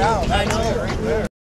out. I know. Right there.